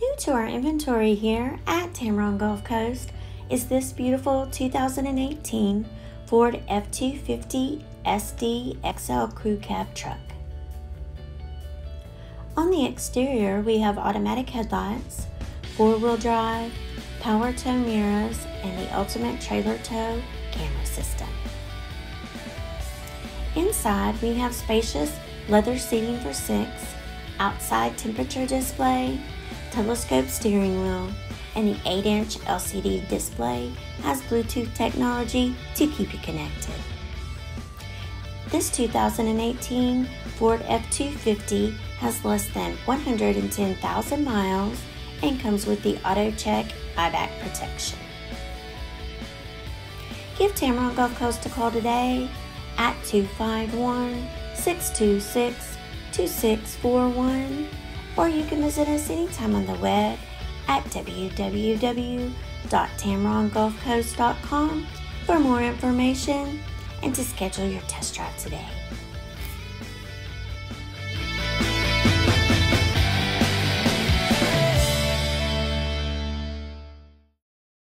New to our inventory here at Tameron Gulf Coast is this beautiful 2018 Ford F-250 SD XL Crew Cab truck. On the exterior, we have automatic headlights, four-wheel drive, power tow mirrors, and the ultimate trailer tow camera system. Inside, we have spacious leather seating for six, outside temperature display, telescope steering wheel, and the 8-inch LCD display has Bluetooth technology to keep you connected. This 2018 Ford F-250 has less than 110,000 miles and comes with the AutoCheck buyback protection. Give Tameron Gulf Coast a call today at 251 626 2641 or you can visit us anytime on the web at www.tamerongulfcoast.com for more information and to schedule your test drive today.